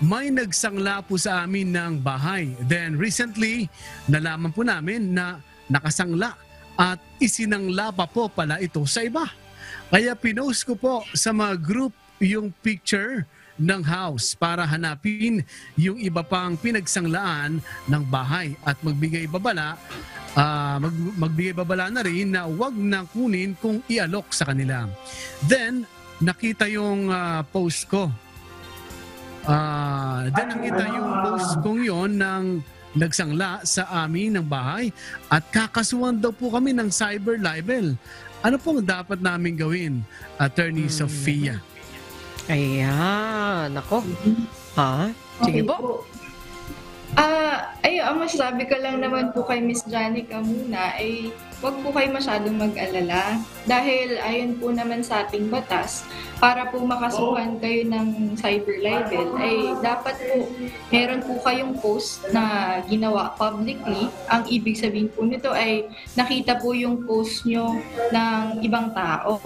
may nagsangla po sa amin ng bahay. Then recently, nalaman po namin na nakasangla at isinangla pa po pala ito sa iba. Kaya pinost ko po sa mga group yung picture ng house para hanapin yung iba pang pinagsanglaan ng bahay at magbigay babala ah, mag, magbigay babala na rin na wag na kunin kung ialok sa kanila. Then, nakita yung ah, post ko. Ah, then nakita yung post kong yon ng nagsangla sa amin ng bahay at kakasuhan daw po kami ng cyber libel. Ano pong dapat namin gawin, Attorney Hmm. Sofia? Ayan, ako. Ha? Sige po. Ah, ay, ang masasabi ko lang naman po kay Miss Janica muna ay wag po kayo masyadong mag-alala dahil ayon po naman sa ating batas para po makasuhan kayo ng cyber libel ay dapat po meron po kayong post na ginawa publicly. Ang ibig sabihin po nito ay nakita po yung post nyo ng ibang tao.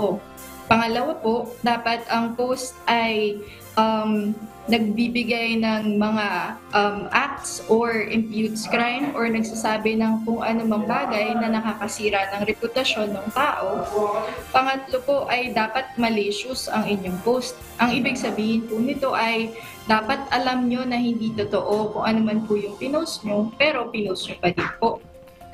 Pangalawa po, dapat ang post ay um, nagbibigay ng mga um, acts or imputes crime or nagsasabi ng kung ano mang bagay na nakakasira ng reputasyon ng tao. Pangatlo po ay dapat malicious ang inyong post. Ang ibig sabihin po nito ay dapat alam nyo na hindi totoo kung ano man po yung pinost nyo, pero pinost nyo pa din po.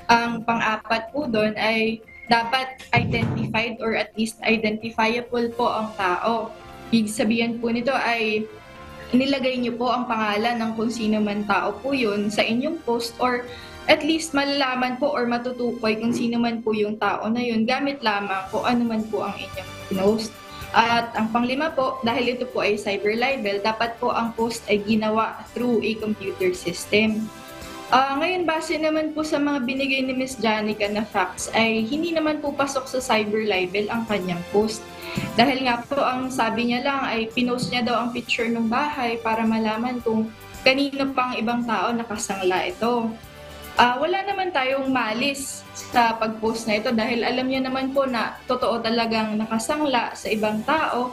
Ang pang-apat po doon ay dapat identified or at least identifiable po ang tao. Ibig sabihin po nito ay nilagay niyo po ang pangalan ng kung sino man tao po yun sa inyong post or at least malalaman po or matutukoy kung sino man po yung tao na yun gamit lamang kung ano man po ang inyong post. At ang panglima po, dahil ito po ay cyber libel, dapat po ang post ay ginawa through a computer system. Ah, ngayon, base naman po sa mga binigay ni Miss Janica na facts, ay hindi naman po pasok sa cyber libel ang kanyang post. Dahil nga po, ang sabi niya lang ay pinost niya daw ang picture ng bahay para malaman kung kanino pang ibang tao nakasangla ito. Ah, wala naman tayong malis sa pag-post na ito dahil alam niya naman po na totoo talagang nakasangla sa ibang tao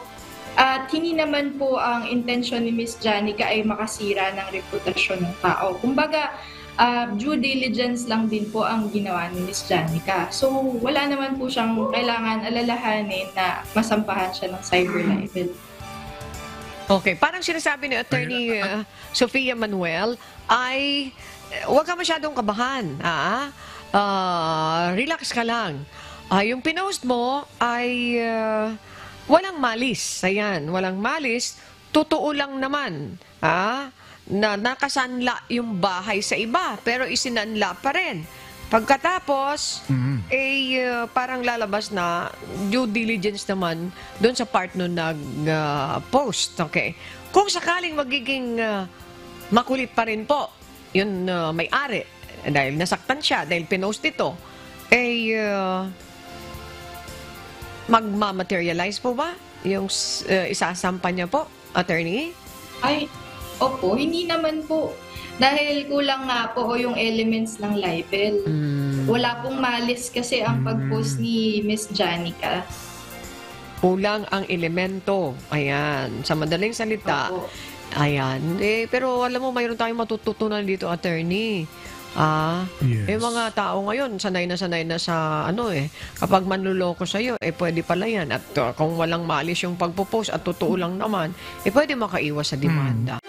at hindi naman po ang intention ni Miss Janica ay makasira ng reputasyon ng tao. Kumbaga, ah, due diligence lang din po ang ginawa ni Miss Janica. So, wala naman po siyang kailangan alalahanin na masampahan siya ng cyber libel. Okay, parang sinasabi ni Attorney uh, Sofia Manuel ay huwag ka masyadong kabahan. Ah, Ah, relax ka lang. Ah, yung pinost mo ay ah, walang malis. Ayan, walang malis. Totoo lang naman. Ah, na nakasanla yung bahay sa iba pero isinanla pa rin. Pagkatapos, eh, uh, parang lalabas na due diligence naman doon sa part no nag-post. okay. Kung sakaling magiging uh, makulit pa rin po, yun uh, may-ari, dahil nasaktan siya, dahil pinost ito, eh, uh, magmamaterialize po ba yung uh, isasampa niya po, attorney? Ay, opo, hindi naman po. Dahil kulang nga po yung elements ng libel. Wala pong malis kasi ang pag-post ni Miss Janica. Kulang ang elemento. Ayan. Sa madaling salita, Opo. Ayan. Eh, pero alam mo, mayroon tayong matututunan dito, attorney. Ah, Yes. eh mga tao ngayon, sanay na sanay na sa ano eh. Kapag manluloko sa'yo, eh pwede pala yan. At uh, kung walang malis yung pagpo-post at totoo lang naman, eh pwede makaiwas sa demanda.